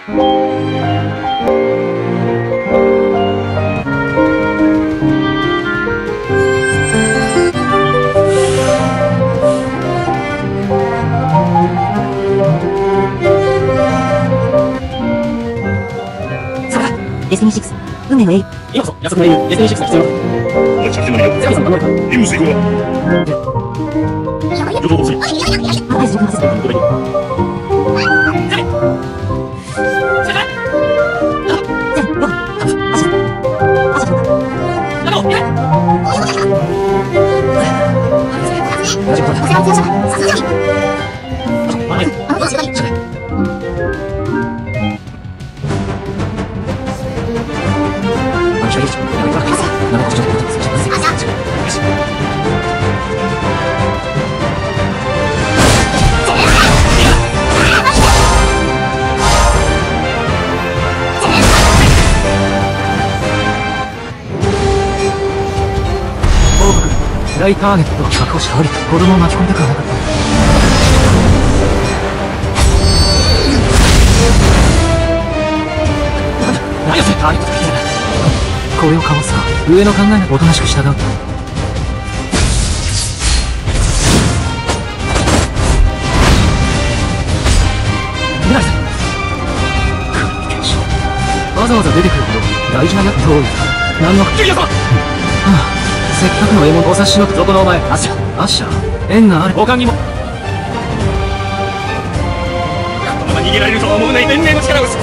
デスティニー6、運命の英雄。今こそ約束の英雄デスティニー6が必要だお前着さんの守る。か任務遂行だ予報する。まだ合図16発。ごめん大丈夫だま告ライターゲットを確保した降り子供を巻き込みたくはなかった何やそれターゲット的なこれをかわすか上の考えがおとなしく従う見ないぜ黒い剣士わざわざ出てくるほど大事な役と多い何のキリア様せっかくの獲物をお察しのどこのお前アッシャーアッシャー縁がある他にもこのまま逃げられるとは思うない弁明の力をす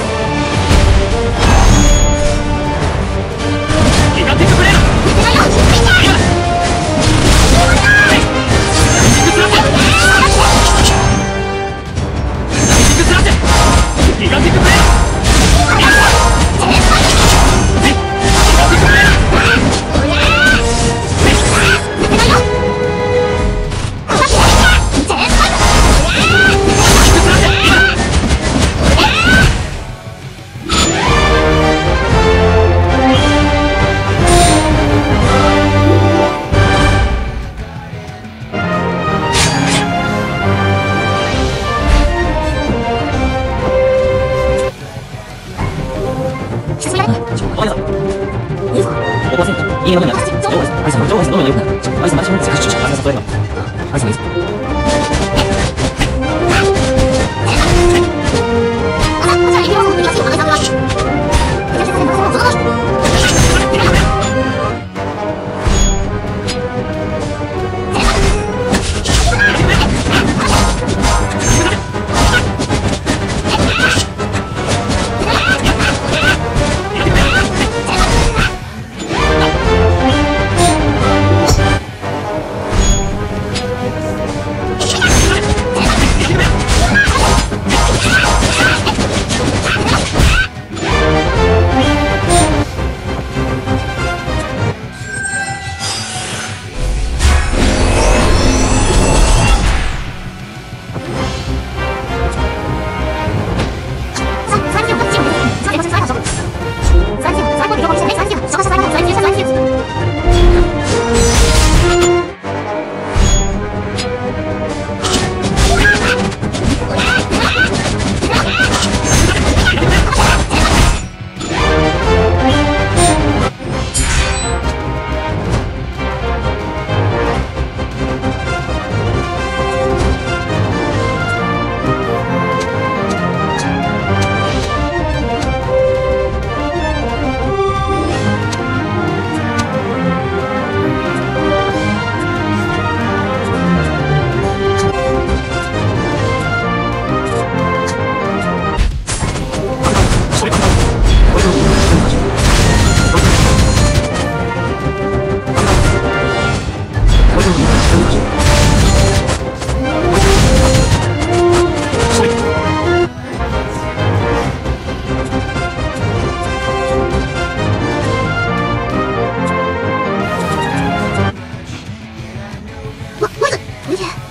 ギガティックブレードおばせん家の中にある上海さんアイさ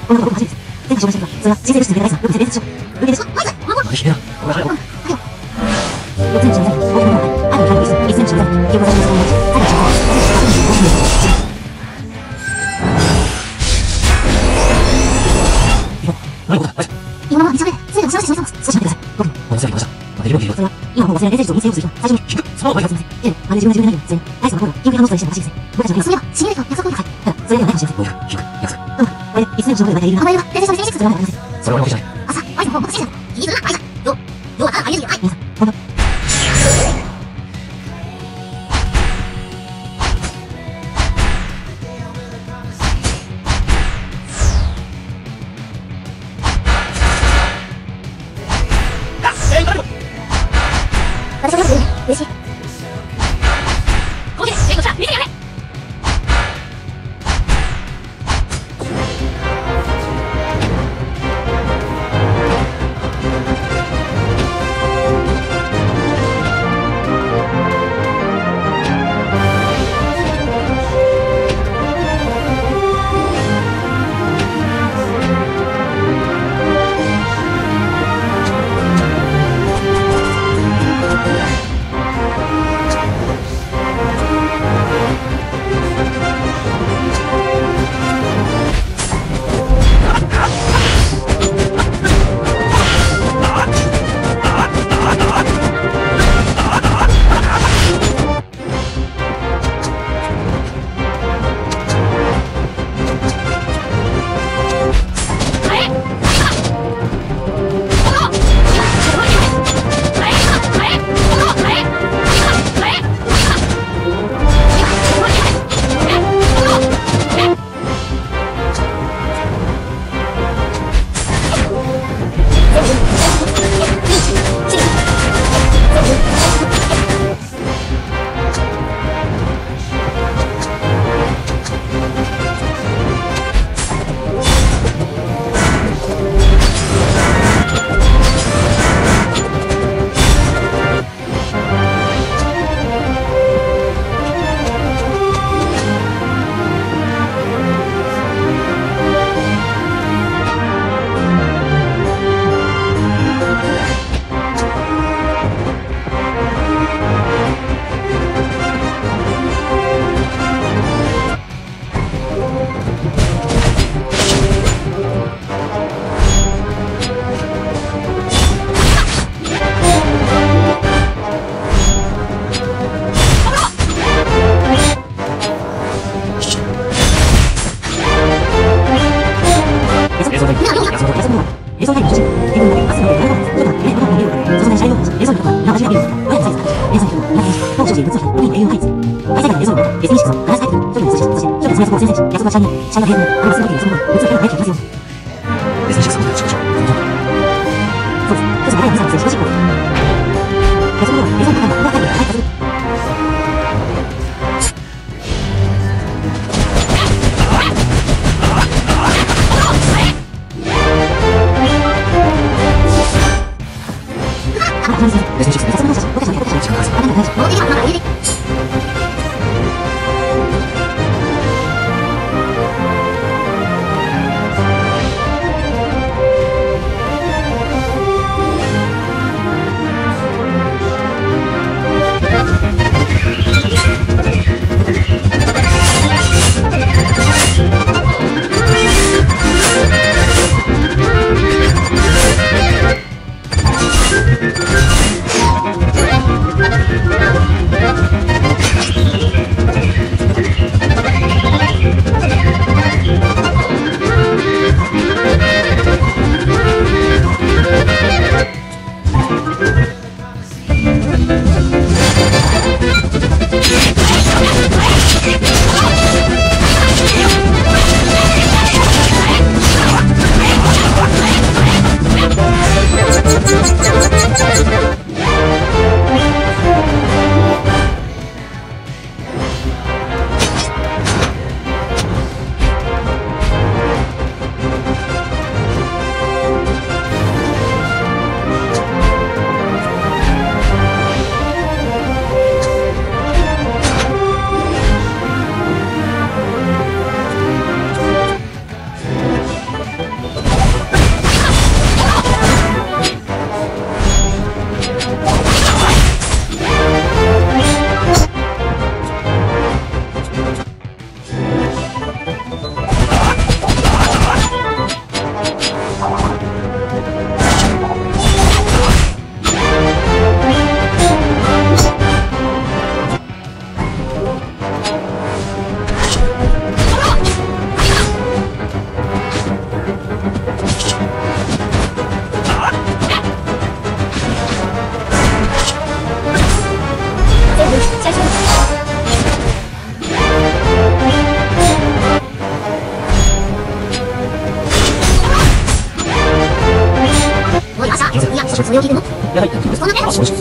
こ。それはで、は、た。だ。それ、で、は、約束を。これ、いつの情報る前は、こと。你いや、それをも。やは。のを、し、